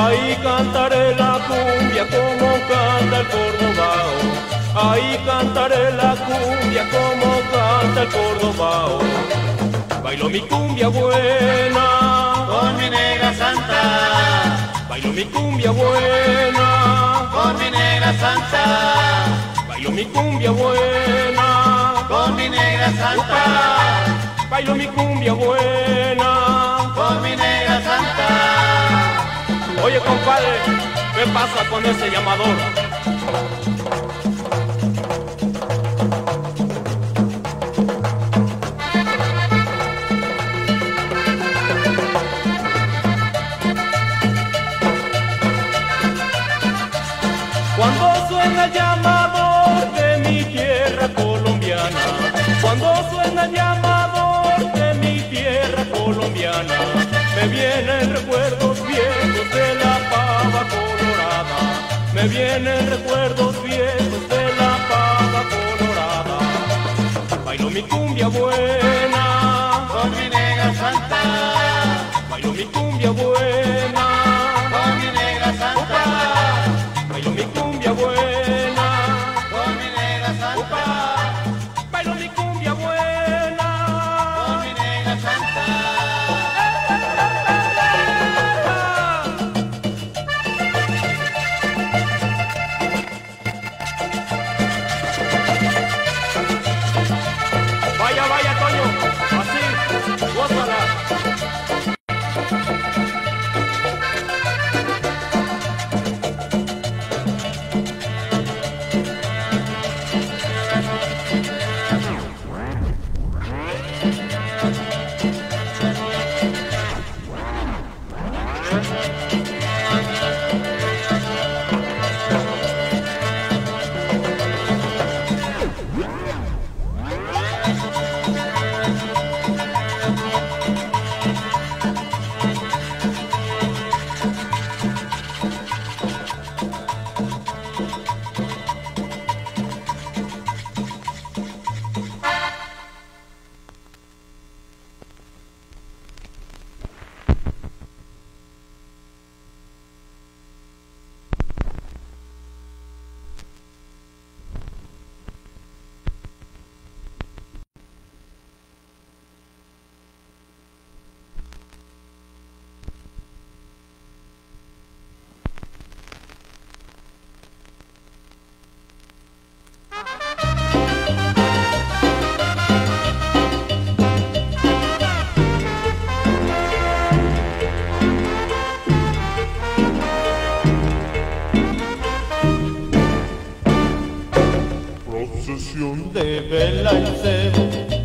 Ahí cantaré la cumbia como canta el cordobao. Ahí cantaré la cumbia como canta el cordobao. Bailo mi cumbia buena con mi negra santa, Bailo mi cumbia buena, con mi negra santa, bailo mi cumbia buena, con mi negra santa, bailo mi cumbia buena. con mi negra santa. Oye compadre, ¿qué pasa con ese llamador? Cuando suena el llamador de mi tierra colombiana, cuando suena el llamador de mi tierra colombiana, me vienen recuerdos viejos de la pava colorada, me vienen recuerdos viejos de la pava colorada. Bailo mi cumbia buena, Con mi negra santa, bailo mi cumbia buena,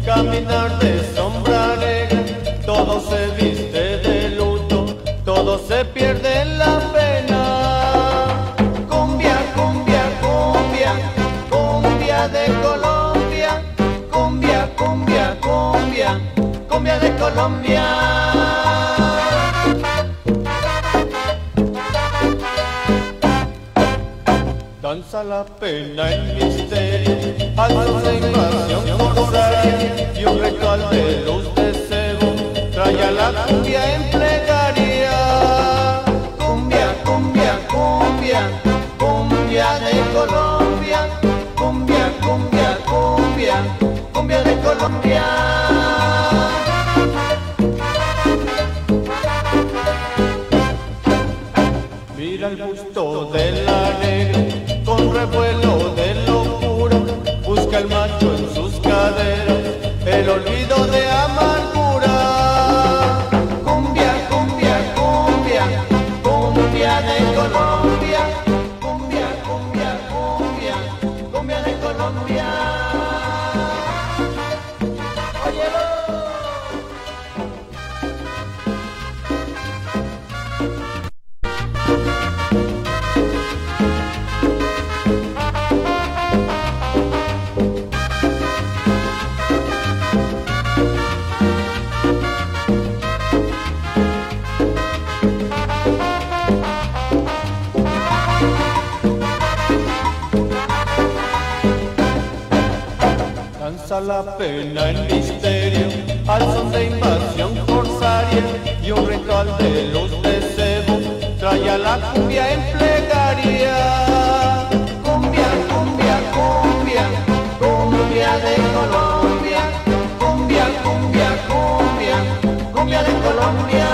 caminar de sombra negra, todo se viste de luto, todo se pierde en la pena. Cumbia, cumbia, cumbia, cumbia de Colombia, cumbia, cumbia, cumbia, cumbia de Colombia. Danza la pena en misterio, al son de invasión corsaria y un ritual de luz de cebo, trae a la cumbia en plegaria. Cumbia, cumbia, cumbia, cumbia de Colombia, cumbia, cumbia, cumbia, cumbia de Colombia. Mira el busto de la negra con revuelo de. El macho en sus caderas, el olvido de amargura. La pena en misterio, al son de invasión corsaria y un ritual de luz de trae a la cumbia en plegaria. Cumbia, cumbia, cumbia, cumbia de Colombia, cumbia, cumbia, cumbia, cumbia de Colombia.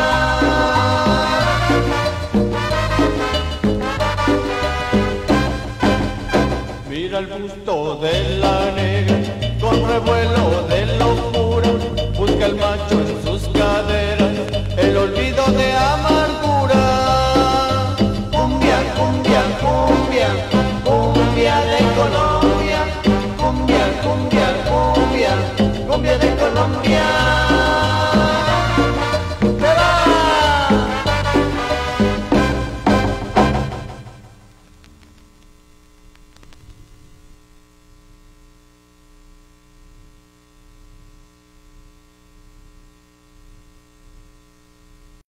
Mira el busto de la negra con revuelo de locura, busca el macho en sus caderas, el olvido de amargura. Cumbia, cumbia, cumbia.